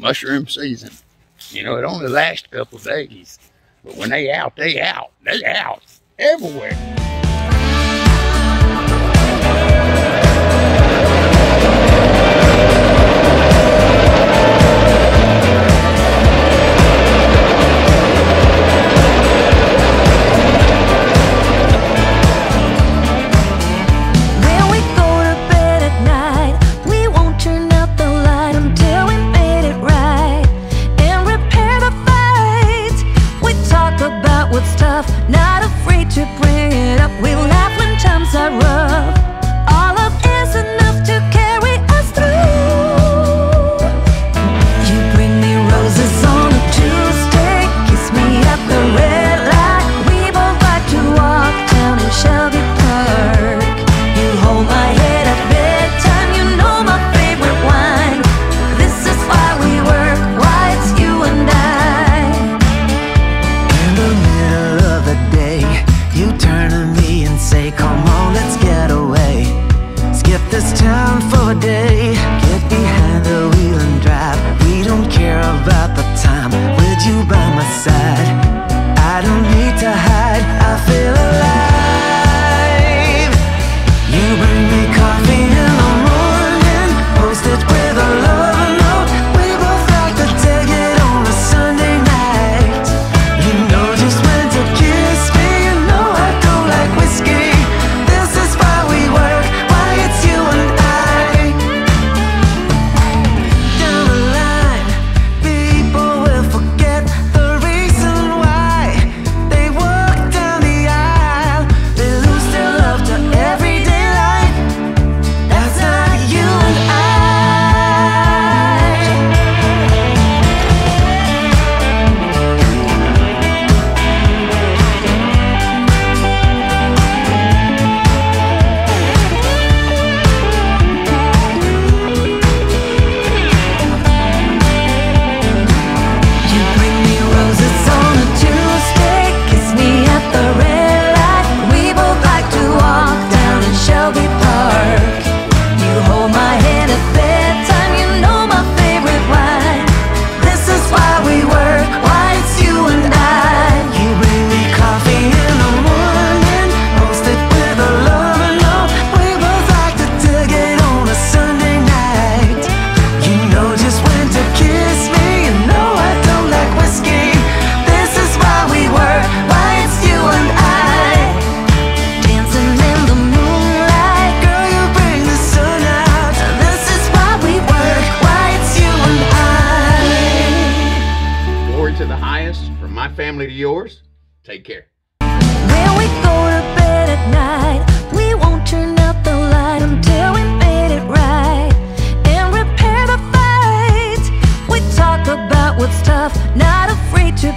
mushroom season. You know, it only lasts a couple days. But when they out, they out. They out everywhere. Family to yours. Take care. When we go to bed at night, we won't turn the light until we made it right and repair the fight. We talk about what's tough, not afraid to